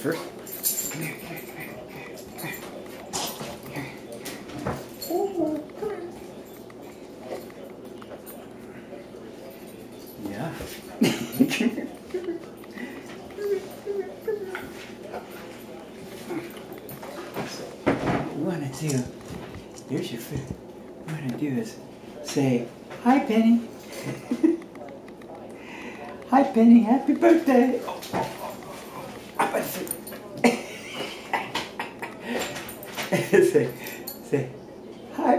First. Yeah. What I do, here's your food. What I to do is say, Hi, Penny. Hi, Penny. Happy birthday. Oh, oh. say, say, Hi,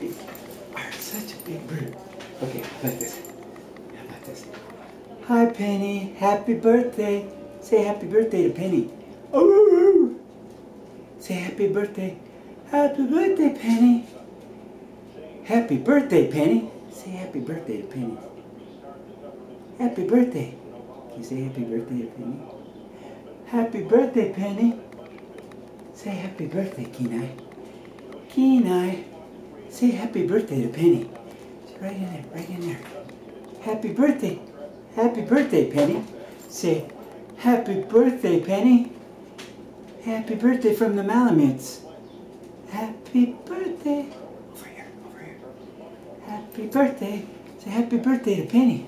You are such a big bird. Okay, about this? About this? Hi, Penny. Happy birthday. Say happy birthday to Penny. Oh, say happy birthday. Happy birthday, Penny. Happy birthday, Penny. Say happy birthday to Penny. Happy birthday. Can you say happy birthday to Penny? Happy birthday, Penny. Say happy birthday, Kenai. Kenai. Say happy birthday to Penny. Right in there, right in there. Happy birthday. Happy birthday, Penny. Say, happy birthday, Penny. Happy birthday from the Malamutes. Happy birthday. Over here, over here. Happy birthday. Say happy birthday to Penny.